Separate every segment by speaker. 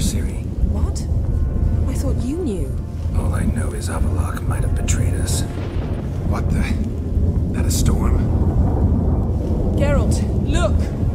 Speaker 1: Siri.
Speaker 2: What? I thought you knew.
Speaker 1: All I know is Avalok might have betrayed us. What the? That a storm?
Speaker 2: Geralt, look!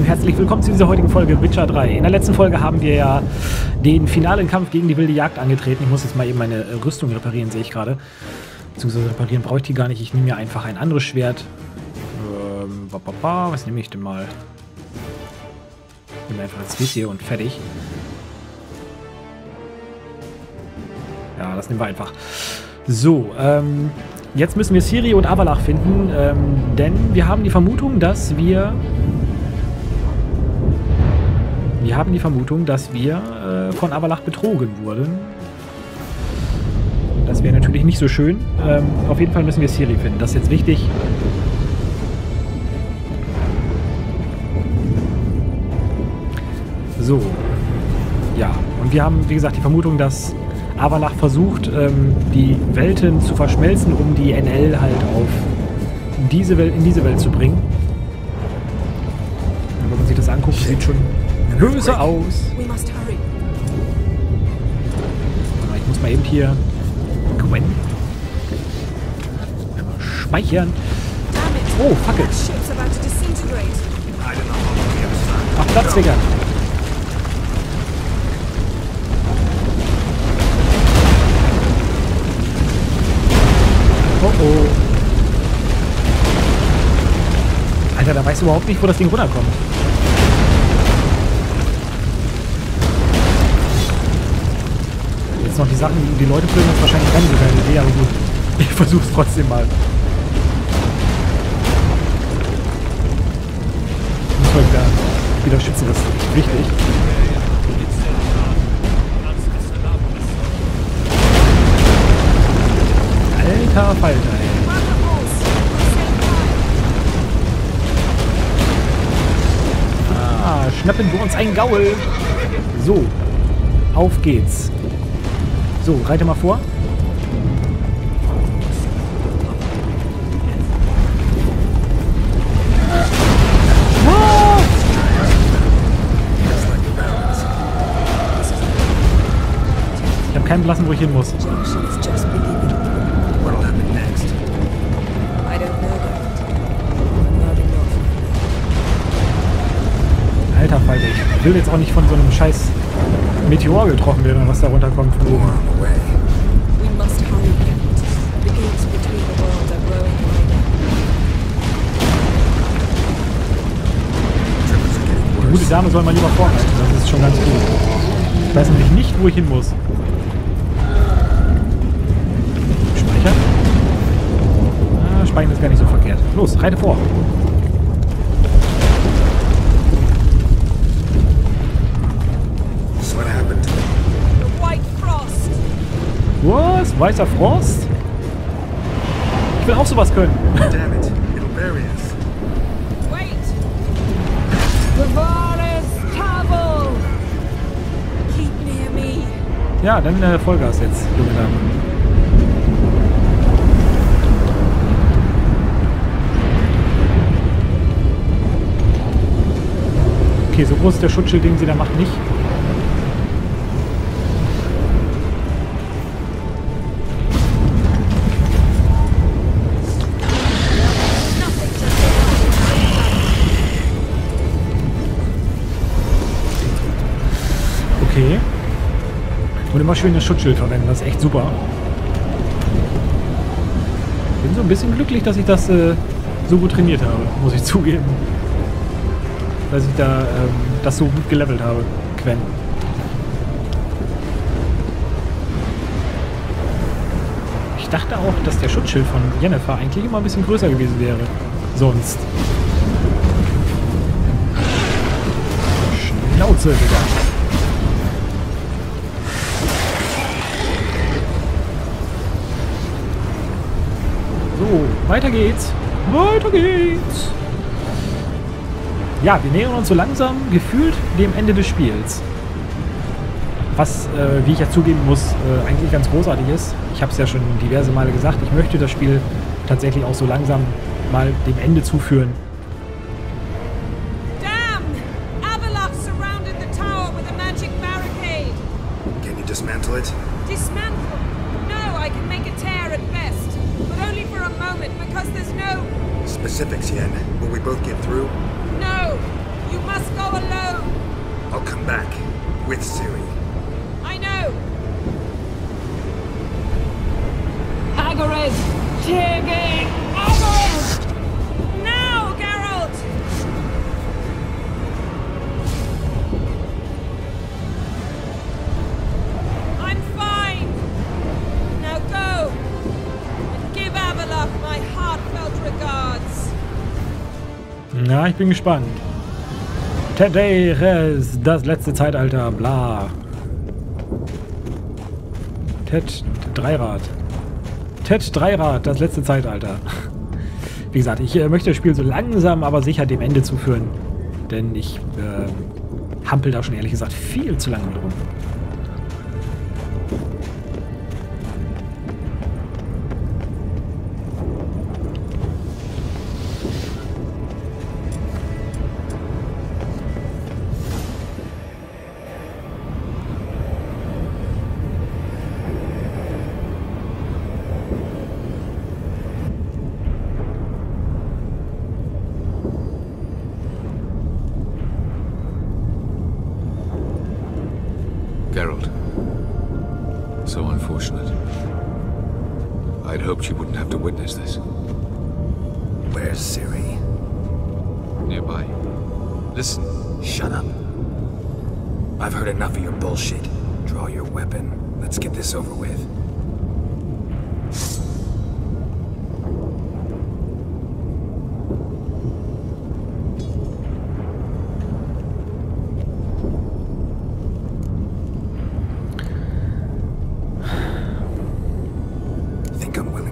Speaker 3: Und herzlich willkommen zu dieser heutigen Folge Witcher 3. In der letzten Folge haben wir ja den finalen Kampf gegen die wilde Jagd angetreten. Ich muss jetzt mal eben meine äh, Rüstung reparieren, sehe ich gerade. Beziehungsweise reparieren brauche ich die gar nicht. Ich nehme mir einfach ein anderes Schwert. Ähm, was nehme ich denn mal? Ich nehme einfach das hier und fertig. Ja, das nehmen wir einfach. So, ähm, jetzt müssen wir Siri und Avalach finden, ähm, denn wir haben die Vermutung, dass wir wir haben die Vermutung, dass wir äh, von Avalach betrogen wurden. Das wäre natürlich nicht so schön. Ähm, auf jeden Fall müssen wir Siri finden. Das ist jetzt wichtig. So. Ja, und wir haben, wie gesagt, die Vermutung, dass Avalach versucht, ähm, die Welten zu verschmelzen, um die NL halt auf diese Welt, in diese Welt zu bringen. Wenn man sich das anguckt, sieht schon böse aus. Ich muss mal eben hier Gwen. Speichern. Oh, fuck it. Mach Platz, Digga. Oh oh. Alter, da weißt du überhaupt nicht, wo das Ding runterkommt. Noch die Sachen, die Leute filmen, ist wahrscheinlich keine so geile Idee, aber gut. Ich versuch's trotzdem mal. Muss mal wieder, wieder schützen, das ist wichtig. Alter Falter, ey. Ah, schnappen wir uns ein Gaul. So, auf geht's. So, reite mal vor. Ich habe keinen blassen, wo ich hin muss. Alter Falter, ich will jetzt auch nicht von so einem scheiß Meteor getroffen werden, was da runterkommt von oben. Die gute. Dame soll mal lieber vorhalten, das ist schon ganz gut. Ich weiß nämlich nicht, wo ich hin muss. Speichern? Ah, Speichern ist gar nicht so verkehrt. Los, reite vor. Weißer Frost? Ich will auch sowas können.
Speaker 1: Damn it, it'll bury us.
Speaker 2: Wait! Bewares Keep near me.
Speaker 3: Ja, dann äh, Vollgas jetzt, junge Dame. Okay, so groß ist der Schutzschild, den sie da macht, nicht. Immer schön das Schutzschild verwenden, das ist echt super. Bin so ein bisschen glücklich, dass ich das äh, so gut trainiert habe, muss ich zugeben. Dass ich da ähm, das so gut gelevelt habe, Quen. Ich dachte auch, dass der Schutzschild von Jennifer eigentlich immer ein bisschen größer gewesen wäre. Sonst. Schnauze, Digga. Weiter geht's. Weiter geht's. Ja, wir nähern uns so langsam gefühlt dem Ende des Spiels. Was, äh, wie ich ja zugeben muss, äh, eigentlich ganz großartig ist. Ich habe es ja schon diverse Male gesagt, ich möchte das Spiel tatsächlich auch so langsam mal dem Ende zuführen. Bin gespannt. Tederes, das letzte Zeitalter, bla. Ted Dreirad. Ted Dreirad, das letzte Zeitalter. Wie gesagt, ich äh, möchte das Spiel so langsam, aber sicher dem Ende zuführen. Denn ich äh, hampel da schon ehrlich gesagt viel zu lange mit rum.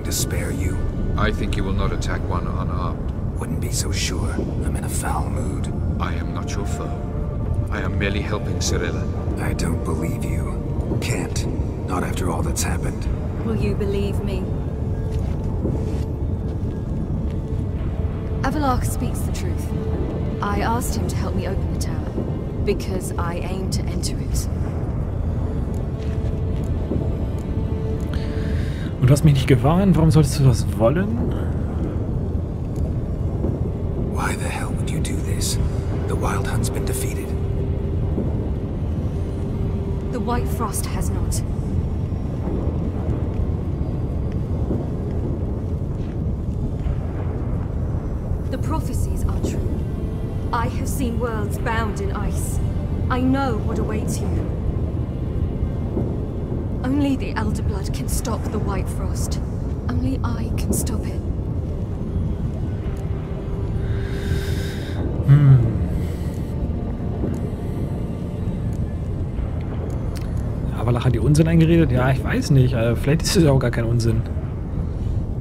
Speaker 4: To
Speaker 1: spare you?
Speaker 4: I think you will not attack one unarmed.
Speaker 1: Wouldn't be so sure. I'm in a foul mood.
Speaker 4: I am not your foe. I am merely helping Cyrilla.
Speaker 1: I don't believe you. Can't. Not after all that's happened.
Speaker 5: Will you believe me? Avalok speaks the truth. I asked him to help me open the tower, because I aim to enter it.
Speaker 3: Du hast mich nicht gewarnt, warum solltest du das wollen?
Speaker 1: Why the hell would you do this? The Wild Hunt's been defeated.
Speaker 5: The White Frost has not. The prophecies are true. I have seen worlds bound in ice. I know what awaits you. The Elder Blood can stop the White Frost. Only I can stop it.
Speaker 3: Avalach hat dir Unsinn eingeredet? Ja, ich weiß nicht. Äh, vielleicht ist es auch gar kein Unsinn.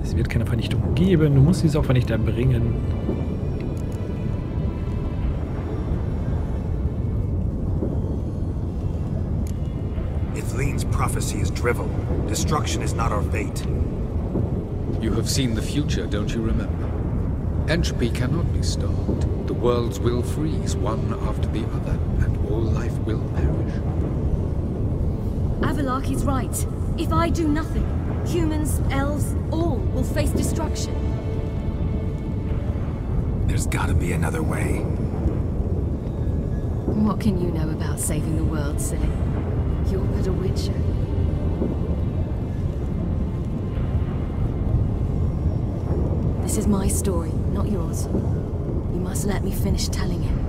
Speaker 3: Es wird keine Vernichtung geben. Du musst dieses Opfer nicht erbringen.
Speaker 1: Ithleen's prophecy drivel. Destruction is not our fate.
Speaker 4: You have seen the future, don't you remember?
Speaker 6: Entropy cannot be stopped. The worlds will freeze one after the other, and all life will perish.
Speaker 5: Avalok is right. If I do nothing, humans, elves, all will face destruction.
Speaker 1: There's gotta be another way.
Speaker 5: What can you know about saving the world, silly? You're but a witcher. This is my story, not yours. You must let me finish telling it.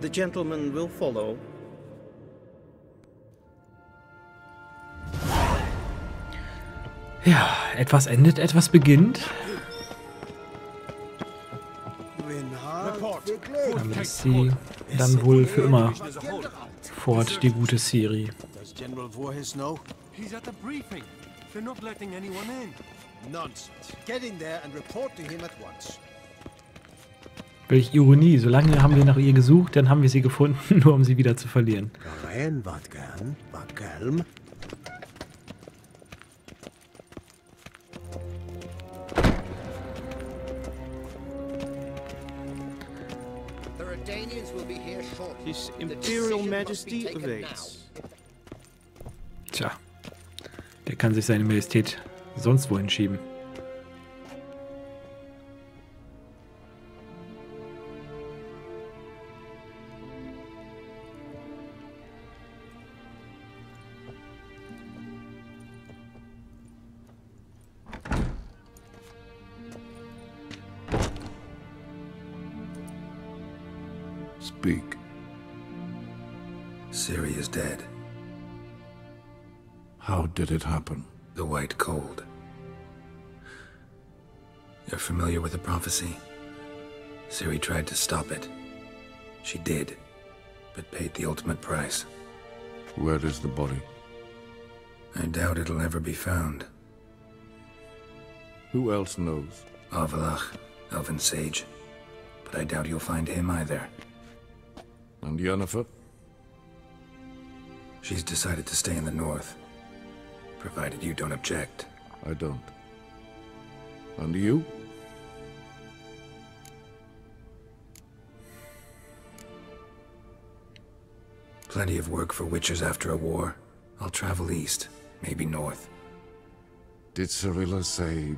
Speaker 5: The
Speaker 7: gentleman will follow.
Speaker 3: Ja, etwas endet, etwas beginnt. Damit ist sie dann wohl für immer fort, die gute Siri.
Speaker 8: Does General Voorhees know?
Speaker 9: He's at the briefing. They're not letting anyone in.
Speaker 8: Nonsense. Get in there and report to him at once.
Speaker 3: Welch Ironie. Solange haben wir nach ihr gesucht, dann haben wir sie gefunden, nur um sie wieder zu verlieren.
Speaker 7: His Imperial Majesty awaits.
Speaker 3: Tja, der kann sich seine Majestät sonst wohin schieben.
Speaker 4: Did it happen?
Speaker 1: The White Cold. You're familiar with the prophecy? Ciri tried to stop it. She did, but paid the ultimate price.
Speaker 4: Where is the body?
Speaker 1: I doubt it'll ever be found.
Speaker 4: Who else knows?
Speaker 1: Avalach, Elven Sage. But I doubt you'll find him either.
Speaker 4: And Yennefer?
Speaker 1: She's decided to stay in the north. Provided you don't object.
Speaker 4: I don't. And you?
Speaker 1: Plenty of work for witchers after a war. I'll travel east, maybe north.
Speaker 4: Did Cyrilla say...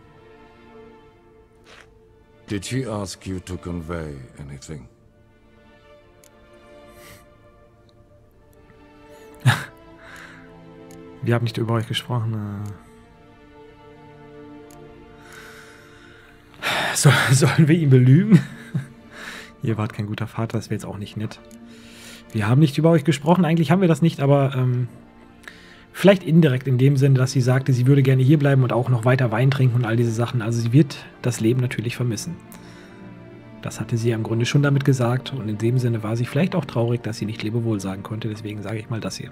Speaker 4: Did she ask you to convey anything?
Speaker 3: Wir haben nicht über euch gesprochen. äh. So, sollen wir ihn belügen? Ihr wart kein guter Vater, das wäre jetzt auch nicht nett. Wir haben nicht über euch gesprochen, eigentlich haben wir das nicht, aber ähm, vielleicht indirekt in dem Sinne, dass sie sagte, sie würde gerne hierbleiben und auch noch weiter Wein trinken und all diese Sachen. Also sie wird das Leben natürlich vermissen. Das hatte sie ja im Grunde schon damit gesagt und in dem Sinne war sie vielleicht auch traurig, dass sie nicht Lebewohl sagen konnte, deswegen sage ich mal das hier.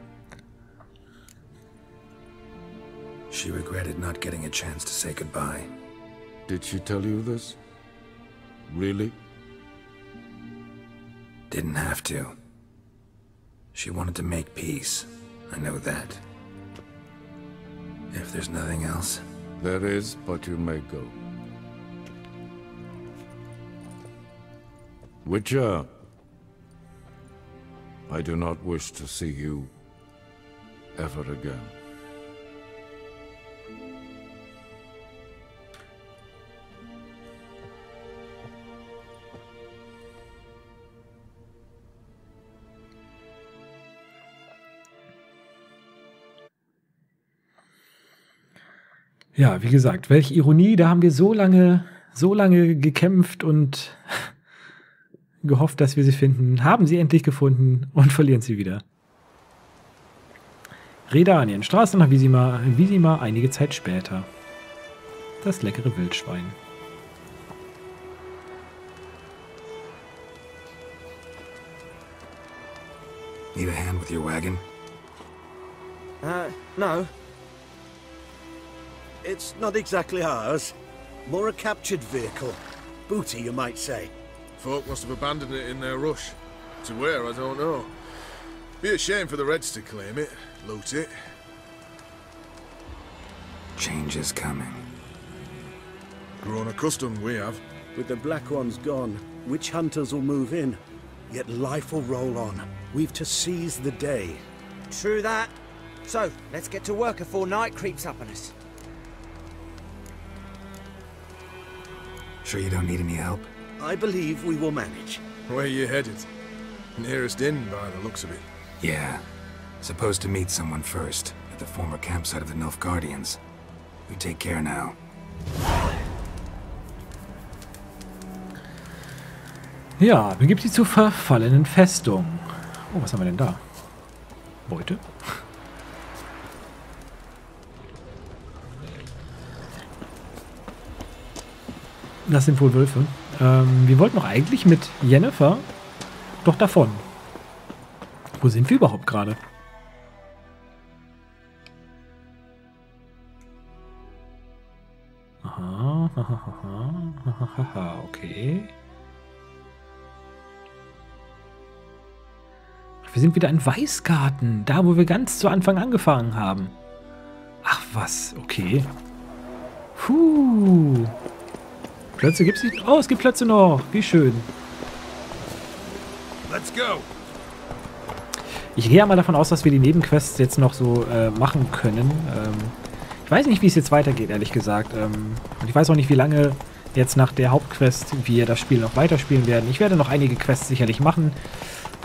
Speaker 1: She regretted not getting a chance to say goodbye.
Speaker 4: Did she tell you this? Really?
Speaker 1: Didn't have to. She wanted to make peace. I know that. If there's nothing else,
Speaker 4: There is, but you may go. Witcher, I do not wish to see you ever again.
Speaker 3: Ja, wie gesagt, welche Ironie, da haben wir so lange, so lange gekämpft und gehofft, dass wir sie finden, haben sie endlich gefunden und verlieren sie wieder. Redanien, Straße nach Visima, Visima einige Zeit später. Das leckere Wildschwein.
Speaker 1: need a hand with your wagon?
Speaker 7: Uh, no. It's not exactly ours. More a captured vehicle. Booty, you might say.
Speaker 10: Folk must have abandoned it in their rush. To where, I don't know. Be a shame for the Reds to claim it, loot it.
Speaker 1: Change is coming.
Speaker 10: Grown accustomed, we have.
Speaker 7: With the Black Ones gone, witch hunters will move in. Yet life will roll on. We've to seize the day.
Speaker 11: True that. So, let's get to work before night creeps up on us.
Speaker 1: Sure you don't need any help?
Speaker 7: I believe we will manage.
Speaker 10: Where you headed? Nearest inn, by the looks of it.
Speaker 1: Yeah. Supposed to meet someone first, at the former campsite of the Nilfgaardians. You take care now.
Speaker 3: Ja, begibt sie zur verfallenen Festung. Oh, was haben wir denn da? Beute? Das sind wohl Wölfe. Ähm, wir wollten doch eigentlich mit Jennifer doch davon. Wo sind wir überhaupt gerade? Aha, haha, okay. Wir sind wieder in Weißgarten, da wo wir ganz zu Anfang angefangen haben. Ach was, okay. Puh. Plötze gibt's nicht. Oh, es gibt Plötze noch. Wie schön.
Speaker 10: Let's go!
Speaker 3: Ich gehe ja mal davon aus, dass wir die Nebenquests jetzt noch so äh, machen können. Ähm, ich weiß nicht, wie es jetzt weitergeht, ehrlich gesagt. Ähm, und ich weiß auch nicht, wie lange jetzt nach der Hauptquest wir das Spiel noch weiterspielen werden. Ich werde noch einige Quests sicherlich machen.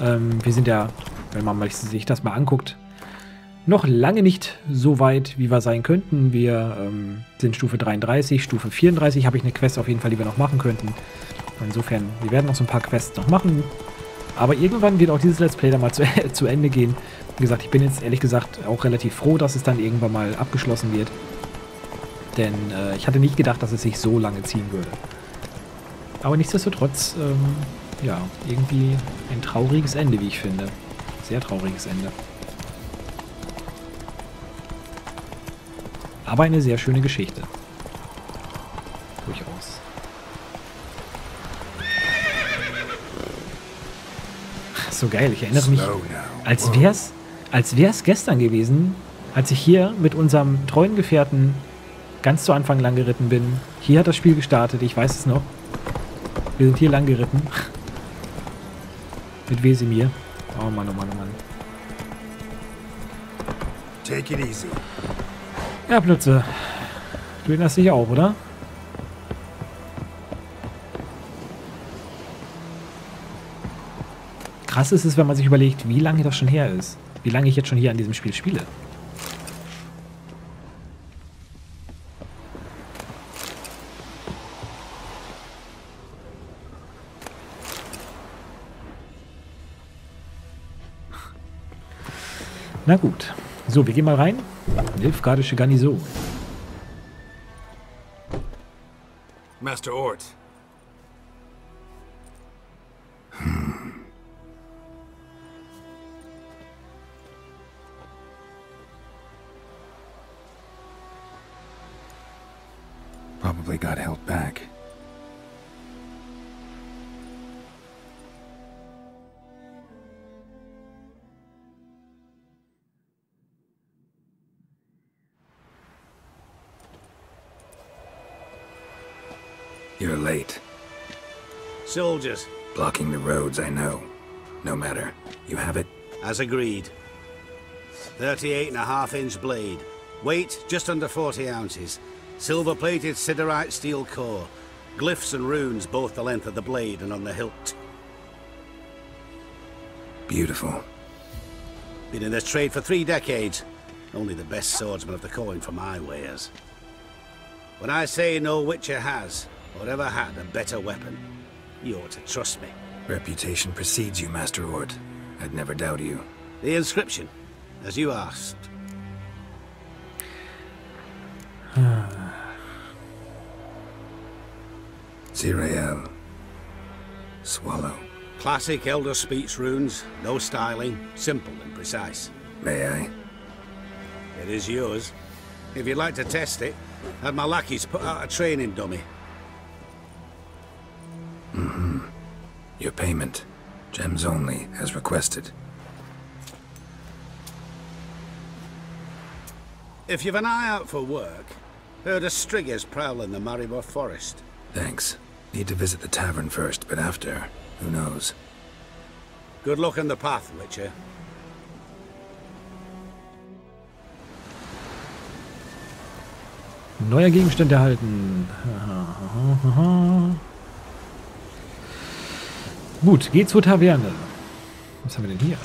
Speaker 3: Ähm, wir sind ja, wenn man sich das mal anguckt, noch lange nicht so weit, wie wir sein könnten. Wir ähm, sind Stufe 33, Stufe 34 habe ich eine Quest auf jeden Fall, die wir noch machen könnten. Insofern, wir werden noch so ein paar Quests noch machen. Aber irgendwann wird auch dieses Let's Play dann mal zu, zu Ende gehen. Wie gesagt, ich bin jetzt ehrlich gesagt auch relativ froh, dass es dann irgendwann mal abgeschlossen wird. Denn äh, ich hatte nicht gedacht, dass es sich so lange ziehen würde. Aber nichtsdestotrotz, ähm, ja, irgendwie ein trauriges Ende, wie ich finde. Sehr trauriges Ende. Aber eine sehr schöne Geschichte. Durchaus. So geil, ich erinnere mich, als wär's, als wär's gestern gewesen, als ich hier mit unserem treuen Gefährten ganz zu Anfang lang geritten bin. Hier hat das Spiel gestartet, ich weiß es noch. Wir sind hier lang geritten. Mit Wesemir. Oh Mann, oh Mann, oh Mann.
Speaker 12: Take it easy.
Speaker 3: Ja, Plötze. Du erinnerst dich auch, oder? Krass ist es, wenn man sich überlegt, wie lange das schon her ist. Wie lange ich jetzt schon hier an diesem Spiel spiele. Na gut. So, wir gehen mal rein. Nilfgaardische Garnison.
Speaker 1: Master Ort.
Speaker 12: Soldiers,
Speaker 1: Blocking the roads, I know. No matter. You have it?
Speaker 12: as agreed. 38 and a half inch blade. Weight just under 40 ounces. Silver plated siderite steel core. Glyphs and runes both the length of the blade and on the hilt.
Speaker 1: Beautiful.
Speaker 12: Been in this trade for three decades. Only the best swordsman of the coin for my wares. When I say no Witcher has, or ever had, a better weapon, you ought to trust me.
Speaker 1: Reputation precedes you, Master Ort. I'd never doubt you.
Speaker 12: The inscription, as you asked.
Speaker 1: Zirael. Swallow.
Speaker 12: Classic Elder Speech runes, no styling, simple and precise.
Speaker 1: May I?
Speaker 12: It is yours. If you'd like to test it, had my lackeys put out a training dummy.
Speaker 1: Mm-hmm. Your payment. Gems only, as requested.
Speaker 12: If you've an eye out for work, heard of Striggers prowling the Maribor Forest.
Speaker 1: Thanks. Need to visit the tavern first, but after, who knows?
Speaker 12: Good luck on the path, Witcher.
Speaker 3: Neuer Gegenstand erhalten. Gut, geht zur Taverne. Was haben wir denn hier?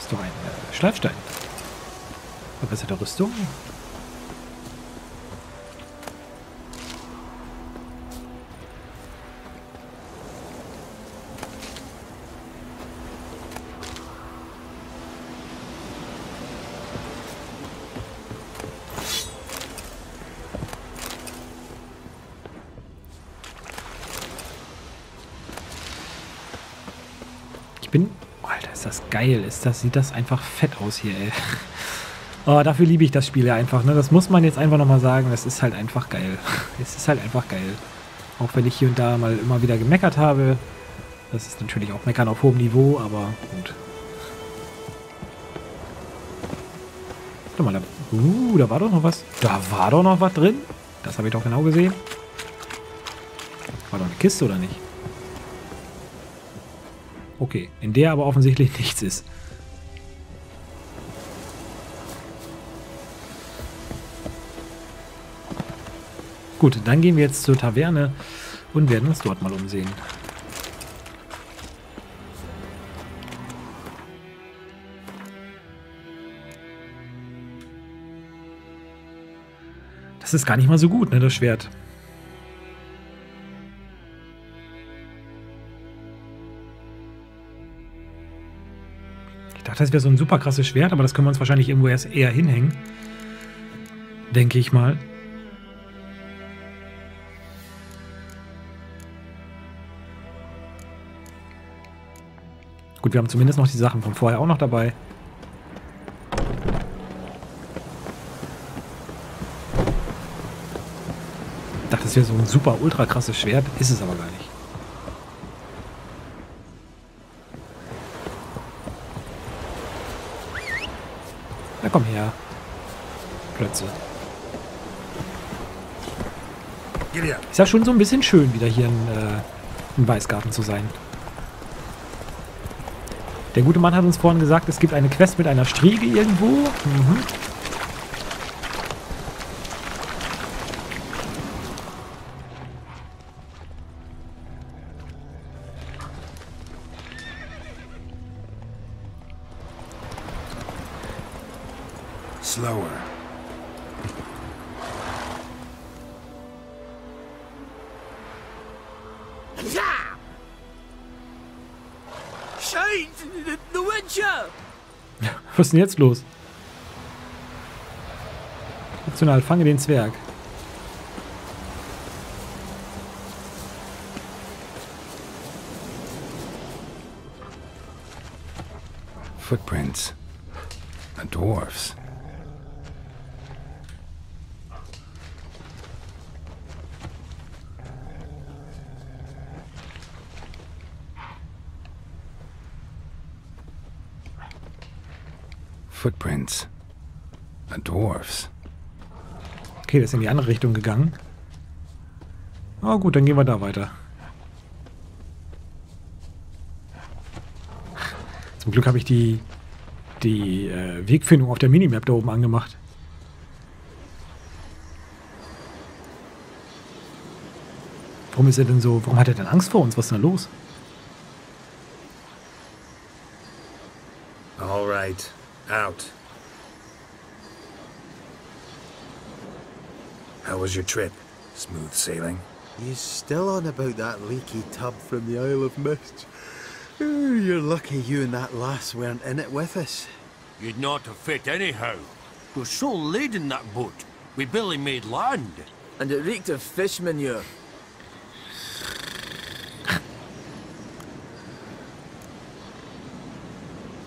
Speaker 3: ist doch ein äh, Schleifstein. Verbesserte Rüstung. Alter, ist das geil. Ist das, sieht das einfach fett aus hier, ey. Oh, dafür liebe ich das Spiel ja einfach. Ne? Das muss man jetzt einfach nochmal sagen. Das ist halt einfach geil. Es ist halt einfach geil. Auch wenn ich hier und da mal immer wieder gemeckert habe. Das ist natürlich auch Meckern auf hohem Niveau, aber gut. Warte mal, da, uh, da war doch noch was. Da war doch noch was drin. Das habe ich doch genau gesehen. War doch eine Kiste, oder nicht? Okay, in der aber offensichtlich nichts ist. Gut, dann gehen wir jetzt zur Taverne und werden uns dort mal umsehen. Das ist gar nicht mal so gut, ne, das Schwert. Das wäre so ein super krasses Schwert, aber das können wir uns wahrscheinlich irgendwo erst eher hinhängen. Denke ich mal. Gut, wir haben zumindest noch die Sachen von vorher auch noch dabei. Ich dachte, das wäre so ein super ultra krasses Schwert. Ist es aber gar nicht. Na komm her. Plötze. Ist ja schon so ein bisschen schön, wieder hier in, äh, im Weißgarten zu sein. Der gute Mann hat uns vorhin gesagt, es gibt eine Quest mit einer Striege irgendwo. Mhm. Ist denn jetzt los? Optional, fange den Zwerg.
Speaker 1: Footprints. A dwarf's. Footprints. A dwarf's.
Speaker 3: Okay, der ist in die andere Richtung gegangen. Oh gut, dann gehen wir da weiter. Zum Glück habe ich die, die äh, Wegfindung auf der Minimap da oben angemacht. Warum ist er denn so, warum hat er denn Angst vor uns? Was ist denn da los?
Speaker 1: All right. Out. How was your trip? Smooth sailing?
Speaker 8: You still on about that leaky tub from the Isle of Mist? You're lucky you and that lass weren't in it with us.
Speaker 13: You'd not have fit anyhow. We're so laden that boat. We barely made land.
Speaker 14: And it reeked of fish manure.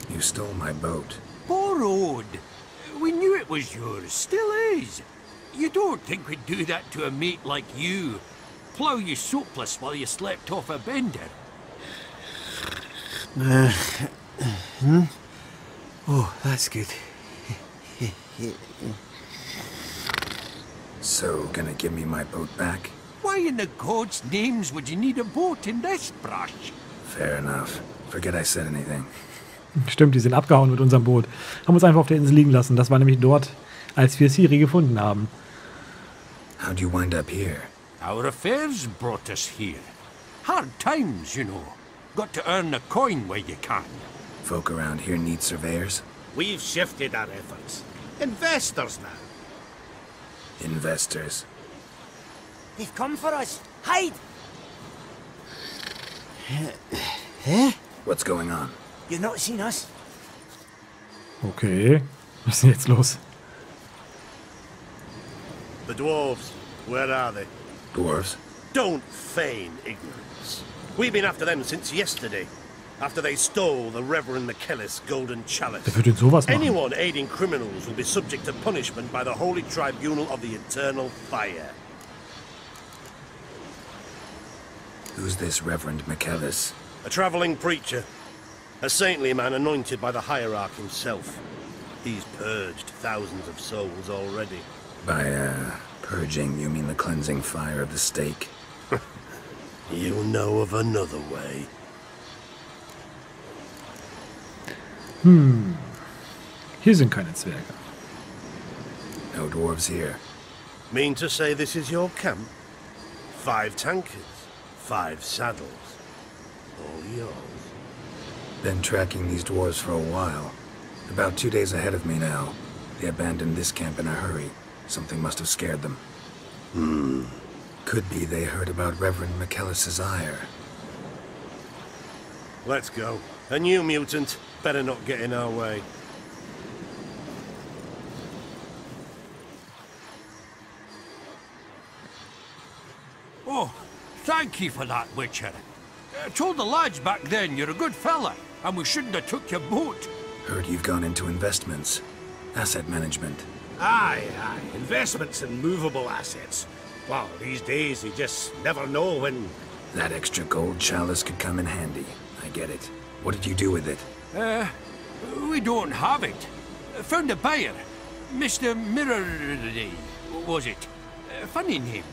Speaker 1: You stole my boat.
Speaker 13: Borrowed. We knew it was yours. Still is. You don't think we'd do that to a mate like you? Plough you soapless while you slept off a bender?
Speaker 8: Uh, hmm? Oh, that's good.
Speaker 1: So, gonna give me my boat back?
Speaker 13: Why in the gods' names would you need a boat in this brush?
Speaker 1: Fair enough. Forget I said anything.
Speaker 3: Stimmt, die sind abgehauen mit unserem Boot. Haben uns einfach auf der Insel liegen lassen. Das war nämlich dort, als wir Siri gefunden haben.
Speaker 1: How'd you wind up here?
Speaker 13: Our affairs brought us here. Hard times, you know. Got to earn a coin where you can.
Speaker 1: Folk around here need surveyors?
Speaker 12: We've shifted our efforts. Investors now.
Speaker 1: Investors.
Speaker 14: They've come for us. Hide!
Speaker 1: What's going on?
Speaker 14: You've not seen us?
Speaker 3: Okay. Was ist denn jetzt los?
Speaker 15: The dwarves, where are they?
Speaker 1: Dwarves?
Speaker 15: Don't feign ignorance. We've been after them since yesterday, after they stole the Reverend McKellis golden chalice.
Speaker 3: Wer wird denn sowas machen?
Speaker 15: Anyone aiding criminals will be subject to punishment by the Holy Tribunal of the Eternal Fire.
Speaker 1: Who's this Reverend McKellis?
Speaker 15: A travelling preacher. A saintly man anointed by the hierarch himself. He's purged thousands of souls already.
Speaker 1: By, uh, purging, you mean the cleansing fire of the stake?
Speaker 15: You know of another way.
Speaker 3: Hm. Hier sind keine Zwerge.
Speaker 1: No dwarves here.
Speaker 15: Mean to say this is your camp? Five tankards, five saddles. All yours.
Speaker 1: Been tracking these dwarves for a while. About two days ahead of me now. They abandoned this camp in a hurry. Something must have scared them.
Speaker 15: Hmm.
Speaker 1: Could be they heard about Reverend McKellis's ire.
Speaker 15: Let's go. And you, mutant, better not get in our way.
Speaker 13: Oh, thank you for that, Witcher. I told the lads back then you're a good fella, and we shouldn't have took your boat.
Speaker 1: Heard you've gone into investments. Asset management.
Speaker 12: Aye, aye. Investments in movable assets. Well, these days you just never know when...
Speaker 1: That extra gold chalice could come in handy. I get it. What did you do with it?
Speaker 13: Uh, we don't have it. Found a buyer. Mr. Mirror... was it? Uh, funny name.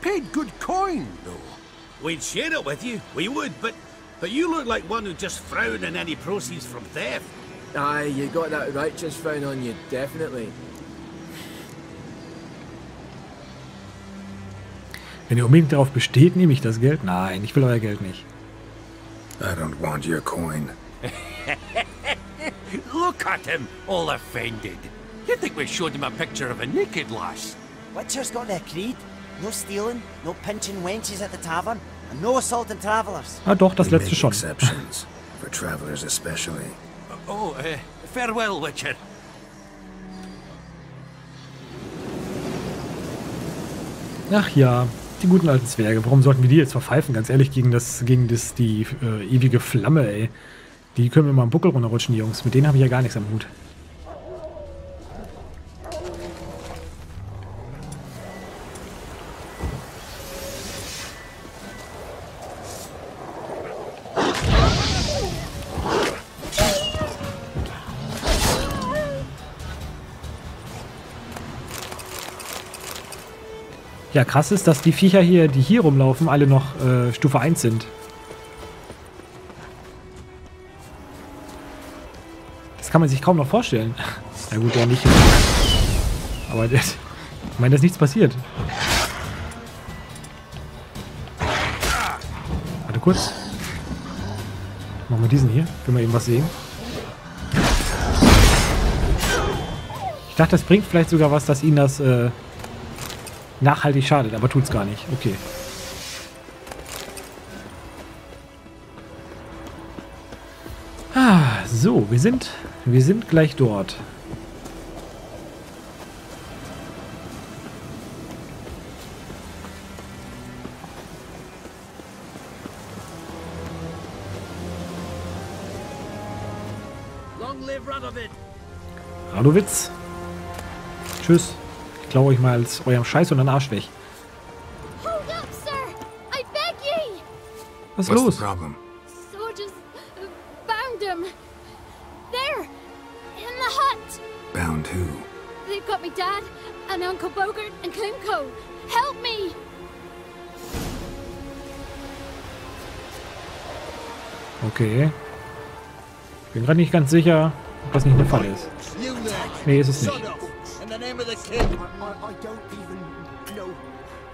Speaker 13: Paid good coin, though.
Speaker 12: We'd share it with you. We would, but... But you look like one who just frowned on any proceeds from theft.
Speaker 14: Aye, you got that righteous frown on you, definitely.
Speaker 3: Wenn ihr unbedingt darauf besteht, nehme ich das Geld. Nein, ich will euer Geld nicht.
Speaker 1: I don't want your coin.
Speaker 13: Look at him, all offended. You think we showed him a picture of a naked lass?
Speaker 14: Witcher's got their creed. No stealing, no pinching wenches at the tavern, and no assaulting travellers.
Speaker 3: Ah doch, das letzte schon.
Speaker 1: exceptions. For travelers especially.
Speaker 13: Oh, uh, farewell, Witcher.
Speaker 3: Ach ja, die guten alten Zwerge. Warum sollten wir die jetzt verpfeifen? Ganz ehrlich, gegen das, gegen das, die äh, ewige Flamme, ey. Die können wir mal am Buckel runterrutschen, die Jungs. Mit denen habe ich ja gar nichts am Hut. Ja, krass ist, dass die Viecher hier, die hier rumlaufen, alle noch äh, Stufe 1 sind. Das kann man sich kaum noch vorstellen. Na gut, der nicht. Aber der, ich meine, da ist nichts passiert. Warte kurz. Machen wir diesen hier. Können wir eben was sehen. Ich dachte, das bringt vielleicht sogar was, dass ihnen das äh, nachhaltig schadet, aber tut's gar nicht. Okay. Ah, so, wir sind, wir sind gleich dort.
Speaker 14: Long live Radovid!
Speaker 3: Radowitz. Tschüss. Ich klaue euch mal als eurem Scheiß und den Arsch weg. Was ist los?
Speaker 1: the problem?
Speaker 5: Soldiers uh, bound him. There! In the hut!
Speaker 1: Bound who?
Speaker 5: They've got me dad and Uncle Bogart and Klimko. Help me!
Speaker 3: Okay. Ich bin gerade nicht ganz sicher, ob das nicht der Fall ist. Nee, ist es nicht.
Speaker 9: I, I don't even know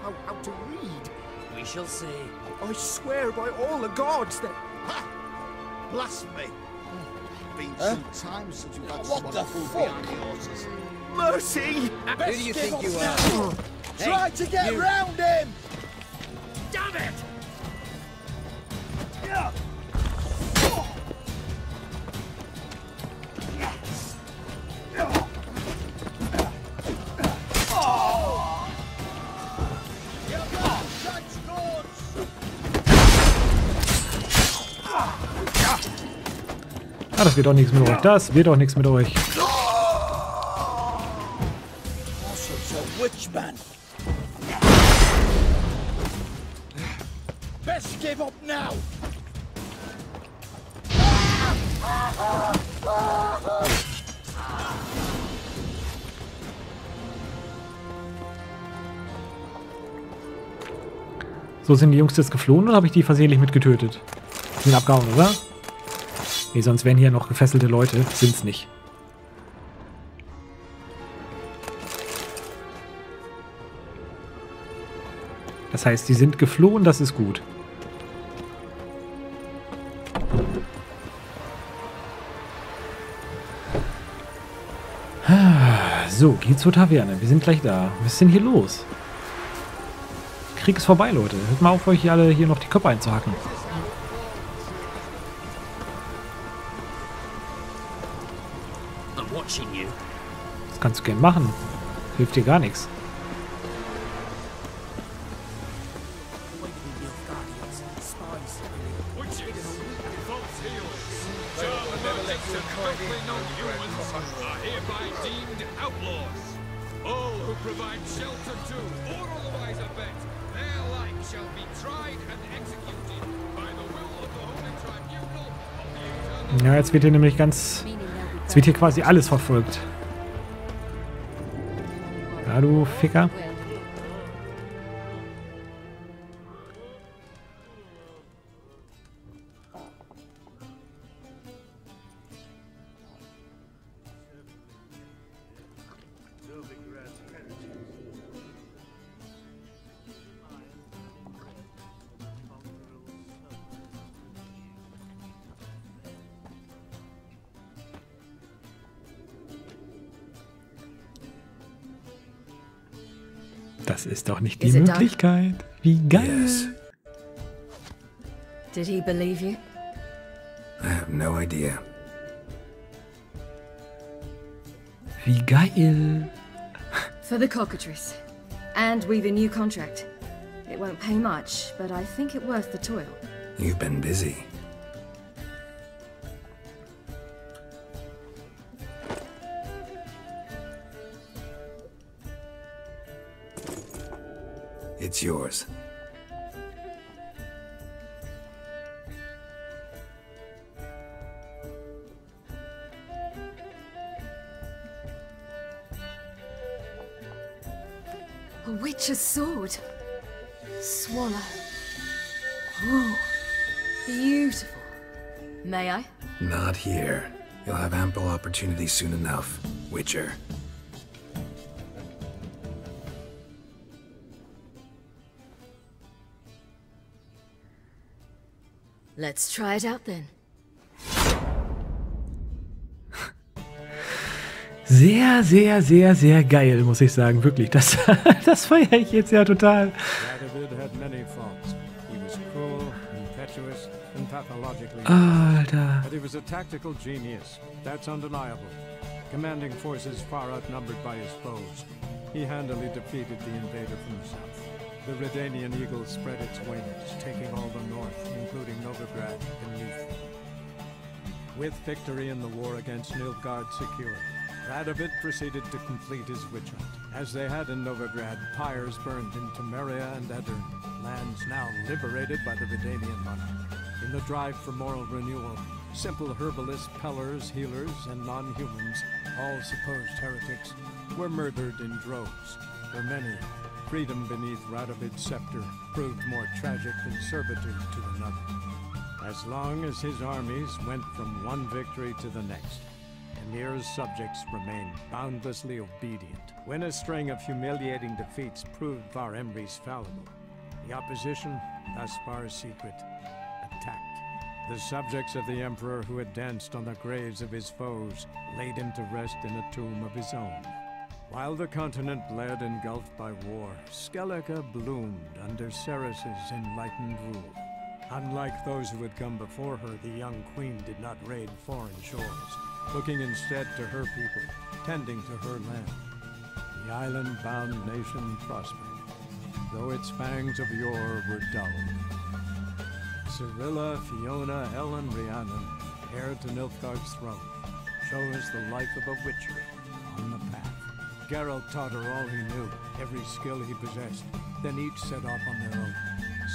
Speaker 9: how, how to read.
Speaker 14: We shall see.
Speaker 9: I swear by all the gods that.
Speaker 16: Ha! Blasphemy! Been
Speaker 9: Huh?
Speaker 16: some time since you've had
Speaker 9: What
Speaker 16: someone
Speaker 9: the
Speaker 16: pull
Speaker 9: fuck?
Speaker 16: behind the horses.
Speaker 9: Mercy!
Speaker 14: Who do you think you are?
Speaker 9: Try
Speaker 14: Hey,
Speaker 9: to get
Speaker 14: you.
Speaker 9: round him!
Speaker 3: Das wird auch nichts mit euch. Das wird auch nichts mit euch. So sind die Jungs jetzt geflohen oder habe ich die versehentlich mit getötet? Die sind abgehauen, oder? Nee, sonst wären hier noch gefesselte Leute. Sind's nicht. Das heißt, die sind geflohen, das ist gut. Ah, So, geht zur Taverne. Wir sind gleich da. Was ist denn hier los? Krieg ist vorbei, Leute. Hört mal auf, euch alle hier noch die Köpfe einzuhacken. Kannst du gern machen. Hilft dir gar nichts. Ja, jetzt wird hier nämlich ganz... Jetzt wird hier quasi alles verfolgt. Ja, du Das ist doch nicht die? Möglichkeit. Wie geil.
Speaker 5: Did he believe you?
Speaker 1: I have no idea.
Speaker 3: Wie geil.
Speaker 5: For the cockatrice. And we've a new contract. It won't pay much, but I think it worth the toil.
Speaker 1: You've been busy. It's yours.
Speaker 5: A witch's sword. Swallow. Ooh, beautiful. May I?
Speaker 1: Not here. You'll have ample opportunity soon enough, Witcher.
Speaker 5: Let's try it out then.
Speaker 3: Sehr, sehr, sehr, sehr geil, muss ich sagen. Wirklich. Das, das feiere ich jetzt ja total.
Speaker 17: Radovid had many faults. He was cruel, impetuous, and pathologically.
Speaker 3: Alter.
Speaker 17: He was a tactical genius. That's undeniable. Commanding forces far outnumbered by his foes, he handily defeated the invader from the south. The Redanian eagle spread its wings, taking all the north, including Novigrad and Neath. With victory in the war against Nilfgaard secured, Radovid proceeded to complete his witch hunt. As they had in Novigrad, pyres burned in Temeria and Edirn, lands now liberated by the Redanian monarch. In the drive for moral renewal, simple herbalists, pellers, healers, and non-humans, all supposed heretics, were murdered in droves. For many, freedom beneath Radovid's scepter proved more tragic than servitude to another. As long as his armies went from one victory to the next, Emir's subjects remained boundlessly obedient. When a string of humiliating defeats proved Var Emre's fallible, the opposition, thus far secret, attacked. The subjects of the Emperor who had danced on the graves of his foes laid him to rest in a tomb of his own. While the continent bled engulfed by war, Skellige bloomed under Ceres's enlightened rule. Unlike those who had come before her, the young queen did not raid foreign shores, looking instead to her people, tending to her land. The island-bound nation prospered, though its fangs of yore were dulled. Cyrilla, Fiona, Ellen, Rhiannon, heir to Nilfgaard's throne, show the life of a witcher on the path. Geralt taught her all he knew, every skill he possessed, then each set off on their own.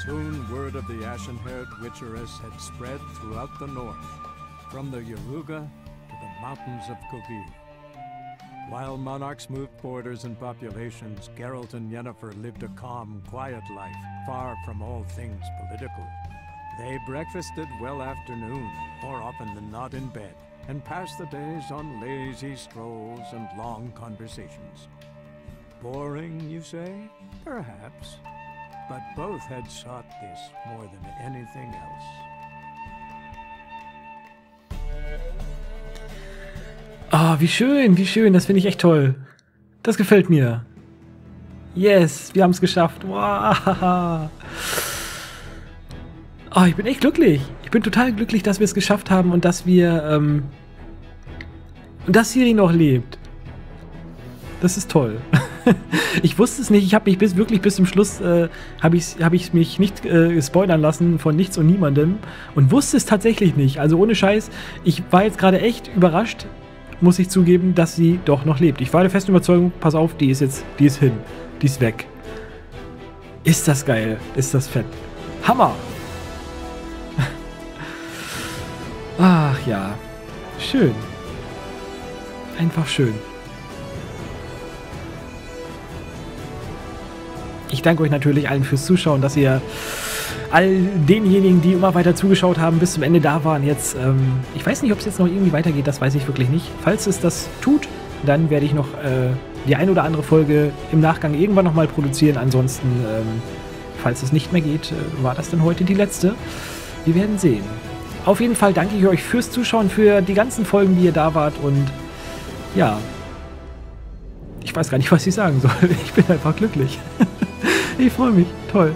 Speaker 17: Soon word of the ashen-haired witcheress had spread throughout the north, from the Yaruga to the mountains of Kovir. While monarchs moved borders and populations, Geralt and Yennefer lived a calm, quiet life, far from all things political. They breakfasted well afternoon, more often than not in bed, and passed the days on lazy strolls and long conversations. Boring, you say? Perhaps. But both had sought this more than anything else.
Speaker 3: Ah, wie schön, wie schön. Das finde ich echt toll. Das gefällt mir. Yes, wir haben es geschafft. Wow. Oh, ich bin echt glücklich. Ich bin total glücklich, dass wir es geschafft haben und dass wir, ähm, Und dass Siri noch lebt. Das ist toll. ich wusste es nicht. Ich habe mich bis wirklich bis zum Schluss äh, habe ich, hab ich mich nicht äh, spoilern lassen von nichts und niemandem und wusste es tatsächlich nicht. Also ohne Scheiß, ich war jetzt gerade echt überrascht, muss ich zugeben, dass sie doch noch lebt. Ich war der festen Überzeugung, pass auf, die ist jetzt, die ist hin, die ist weg. Ist das geil? Ist das fett? Hammer! Ach ja, schön. Einfach schön. Ich danke euch natürlich allen fürs Zuschauen, dass ihr all denjenigen, die immer weiter zugeschaut haben, bis zum Ende da waren. Jetzt, ähm, ich weiß nicht, ob es jetzt noch irgendwie weitergeht, das weiß ich wirklich nicht. Falls es das tut, dann werde ich noch äh, die ein oder andere Folge im Nachgang irgendwann nochmal produzieren. Ansonsten, ähm, falls es nicht mehr geht, äh, war das dann heute die letzte. Wir werden sehen. Auf jeden Fall danke ich euch fürs Zuschauen, für die ganzen Folgen, die ihr da wart und ja, ich weiß gar nicht, was ich sagen soll. Ich bin einfach glücklich. Ich freue mich. Toll.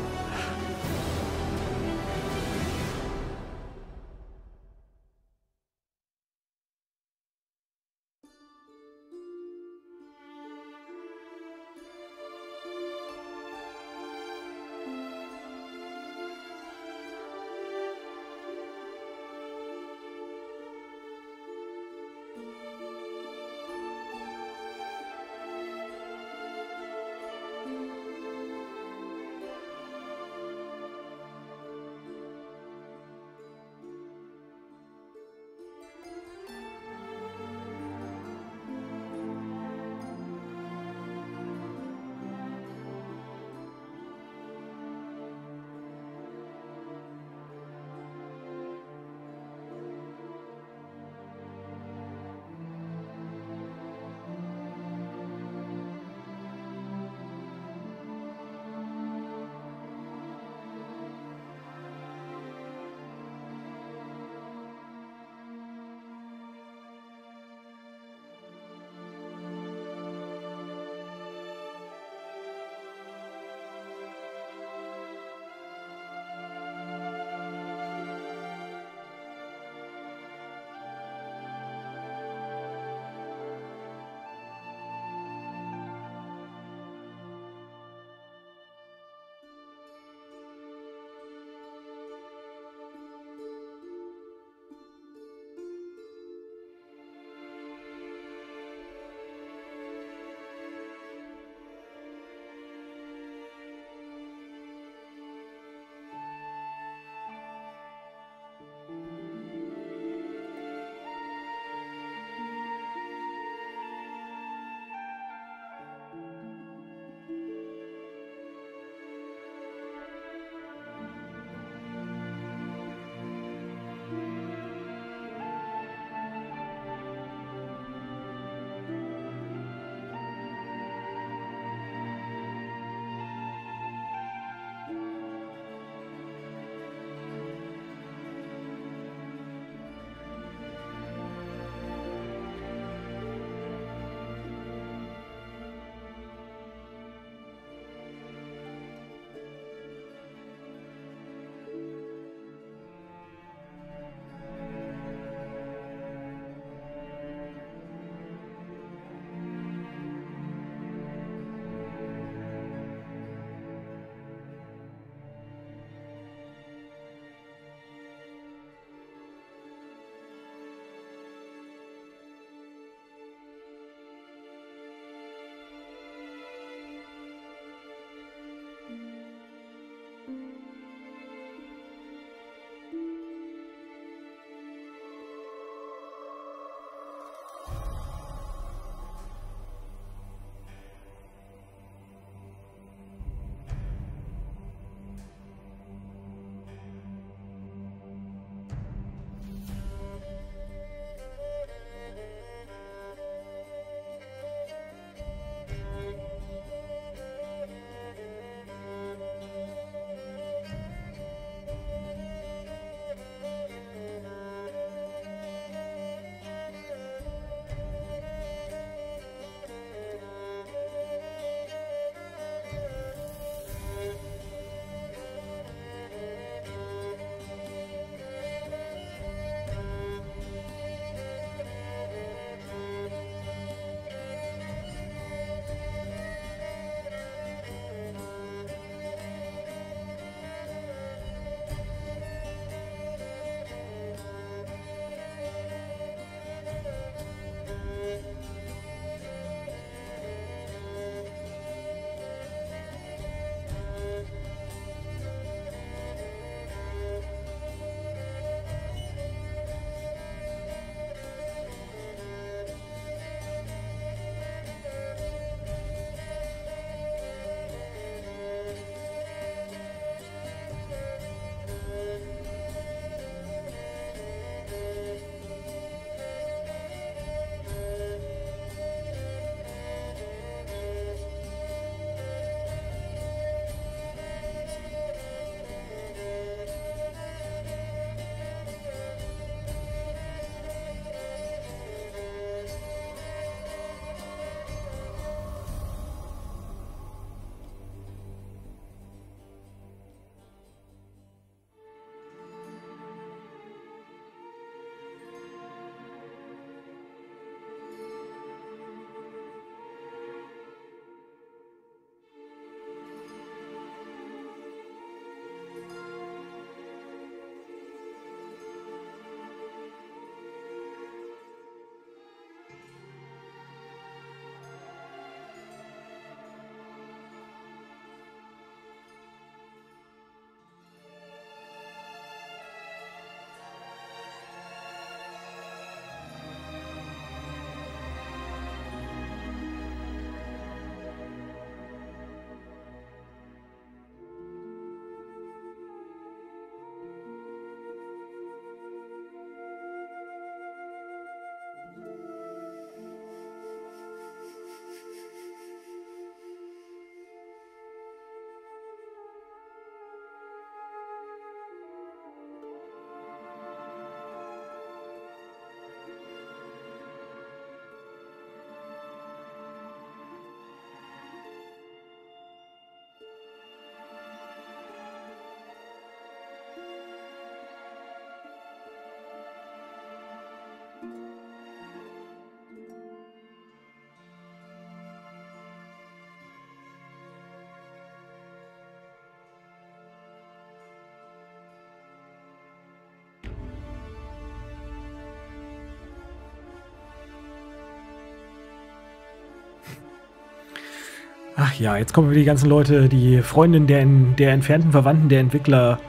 Speaker 3: Ach ja, jetzt kommen wieder die ganzen Leute, die Freundin der, der entfernten Verwandten der Entwickler.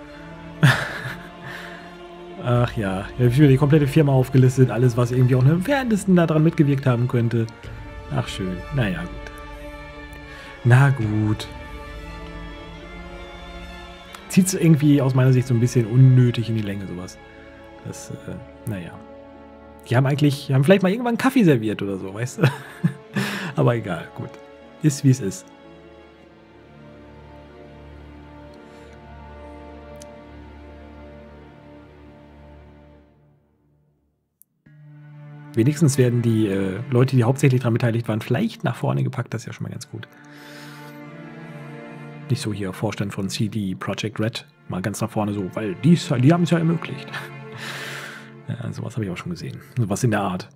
Speaker 3: Ach ja, da habe ich wieder die komplette Firma aufgelistet, alles, was irgendwie auch nur im entferntesten daran mitgewirkt haben könnte. Ach schön, naja, gut. Na gut. Zieht es irgendwie aus meiner Sicht so ein bisschen unnötig in die Länge, sowas. Das, äh, naja. Die haben eigentlich, haben vielleicht mal irgendwann Kaffee serviert oder so, weißt du? Aber egal, gut. Ist wie es ist. Wenigstens werden die äh, Leute, die hauptsächlich daran beteiligt waren, vielleicht nach vorne gepackt. Das ist ja schon mal ganz gut. Nicht so hier Vorstand von CD Projekt Red mal ganz nach vorne so, weil die, die haben es ja ermöglicht. ja, sowas habe ich auch schon gesehen. Sowas in der Art.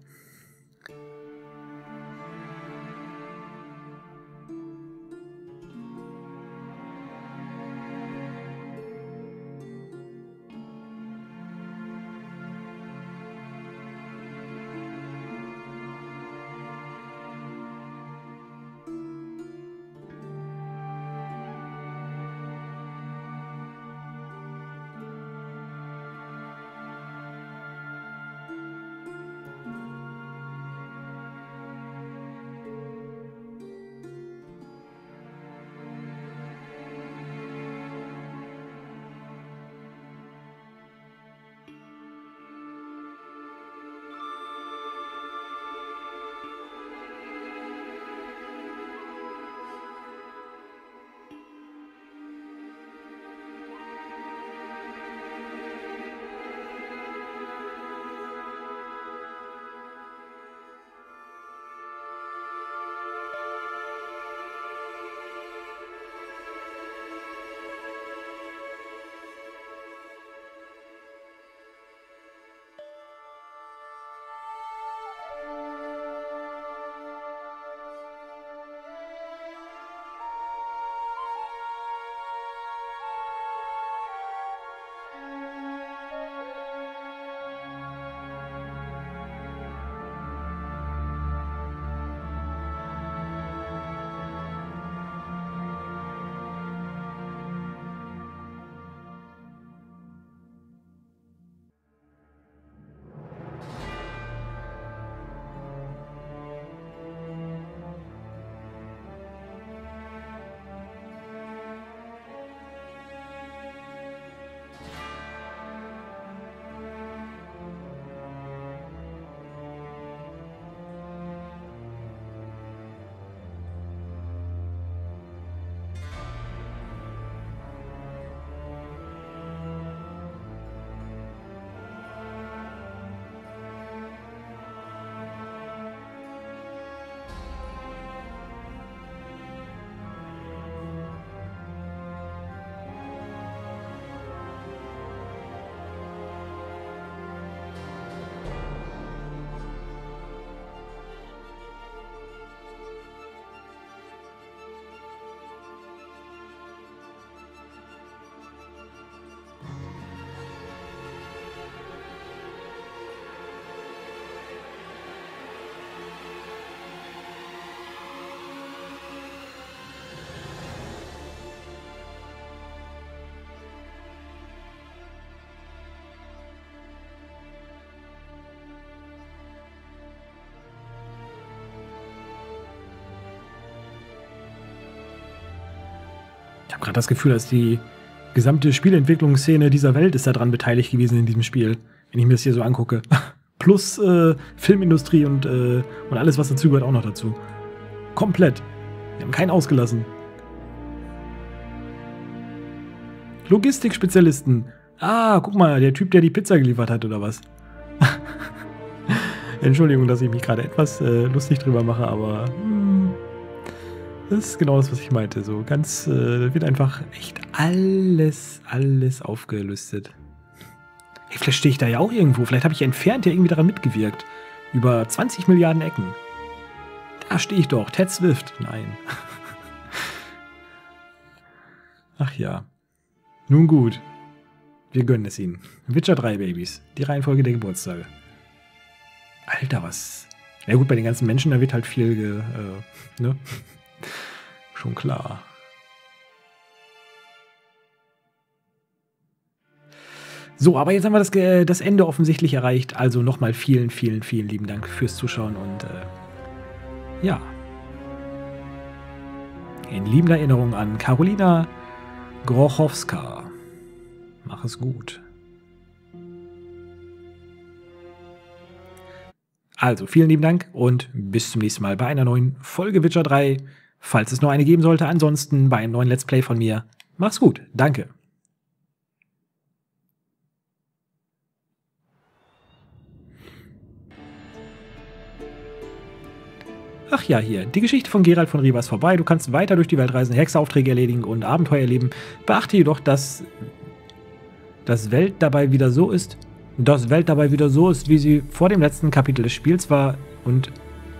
Speaker 3: Habe gerade das Gefühl, dass die gesamte Spielentwicklungsszene dieser Welt ist daran beteiligt gewesen in diesem Spiel, wenn ich mir das hier so angucke. Plus äh, Filmindustrie und, äh, und alles, was dazu gehört, auch noch dazu. Komplett. Wir haben keinen ausgelassen. Logistikspezialisten. Ah, guck mal, der Typ, der die Pizza geliefert hat, oder was? Entschuldigung, dass ich mich gerade etwas äh, lustig drüber mache, aber das ist genau das, was ich meinte. So ganz, äh, wird einfach echt alles, alles aufgelüstet. Hey, vielleicht stehe ich da ja auch irgendwo. Vielleicht habe ich entfernt ja irgendwie daran mitgewirkt. Über 20 Milliarden Ecken. Da stehe ich doch. Ted Swift. Nein. Ach ja. Nun gut. Wir gönnen es ihnen. Witcher 3 Babys. Die Reihenfolge der Geburtstage. Alter, was. Ja gut, bei den ganzen Menschen, da wird halt viel, ge, äh, ne? Schon klar. So, aber jetzt haben wir das, das Ende offensichtlich erreicht. Also nochmal vielen, vielen, vielen lieben Dank fürs Zuschauen und äh, ja. In liebender Erinnerung an Karolina Grochowska. Mach es gut. Also, vielen lieben Dank und bis zum nächsten Mal bei einer neuen Folge Witcher 3. Falls es noch eine geben sollte, ansonsten bei einem neuen Let's Play von mir. Mach's gut. Danke. Ach ja, hier. Die Geschichte von Gerald von Riva ist vorbei. Du kannst weiter durch die Welt reisen, Hexeraufträge erledigen und Abenteuer erleben. Beachte jedoch, dass das Welt dabei wieder so ist, dass Welt dabei wieder so ist, wie sie vor dem letzten Kapitel des Spiels war und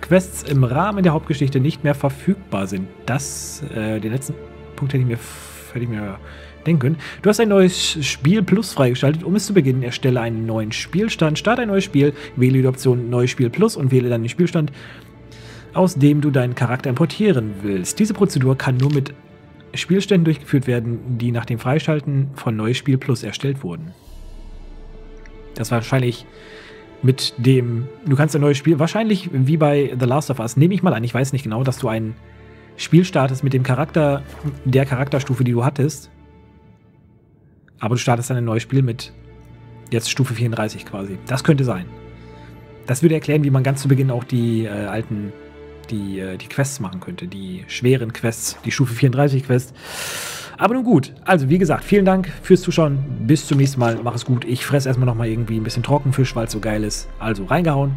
Speaker 3: Quests im Rahmen der Hauptgeschichte nicht mehr verfügbar sind. Das, äh, den letzten Punkt hätte ich mir, hätte ich mir denken können. Du hast ein neues Spiel Plus freigeschaltet. Um es zu beginnen, erstelle einen neuen Spielstand, starte ein neues Spiel, wähle die Option Neues Spiel Plus und wähle dann den Spielstand aus dem du deinen Charakter importieren willst. Diese Prozedur kann nur mit Spielständen durchgeführt werden, die nach dem Freischalten von Neues Spiel Plus erstellt wurden. Das war wahrscheinlich mit dem, du kannst ein neues Spiel, wahrscheinlich wie bei The Last of Us, nehme ich mal an, ich weiß nicht genau, dass du ein Spiel startest mit dem Charakter, der Charakterstufe, die du hattest. Aber du startest dann ein neues Spiel mit jetzt Stufe 34 quasi. Das könnte sein. Das würde erklären, wie man ganz zu Beginn auch die äh, alten die, äh, die Quests machen könnte, die schweren Quests, die Stufe 34 Quests. Aber nun gut, also wie gesagt, vielen Dank fürs Zuschauen. Bis zum nächsten Mal, mach es gut. Ich fresse erstmal nochmal irgendwie ein bisschen Trockenfisch, weil es so geil ist. Also reingehauen.